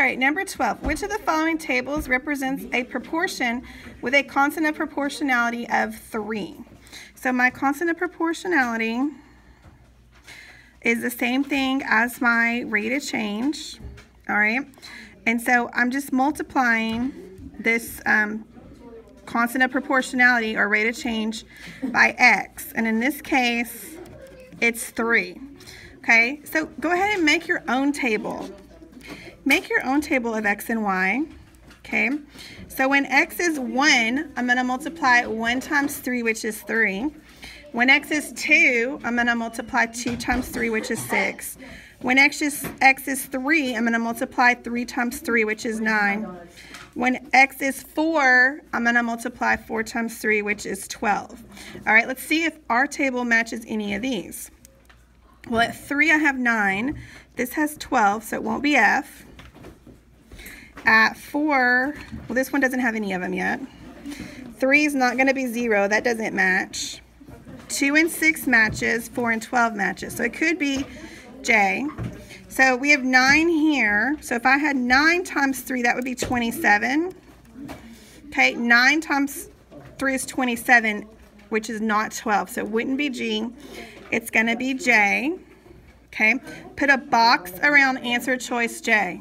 All right, number 12. Which of the following tables represents a proportion with a constant of proportionality of 3? So my constant of proportionality is the same thing as my rate of change, all right? And so I'm just multiplying this um, constant of proportionality or rate of change by x. And in this case, it's 3. Okay, so go ahead and make your own table. Make your own table of x and y. Okay, so when x is 1, I'm going to multiply 1 times 3, which is 3. When x is 2, I'm going to multiply 2 times 3, which is 6. When x is, x is 3, I'm going to multiply 3 times 3, which is 9. When x is 4, I'm going to multiply 4 times 3, which is 12. All right, let's see if our table matches any of these. Well, at 3, I have 9. This has 12, so it won't be F. At 4, well, this one doesn't have any of them yet. 3 is not going to be 0. That doesn't match. 2 and 6 matches, 4 and 12 matches. So it could be J. So we have 9 here. So if I had 9 times 3, that would be 27. Okay, 9 times 3 is 27, which is not 12. So it wouldn't be G. It's going to be J. Okay, put a box around answer choice J.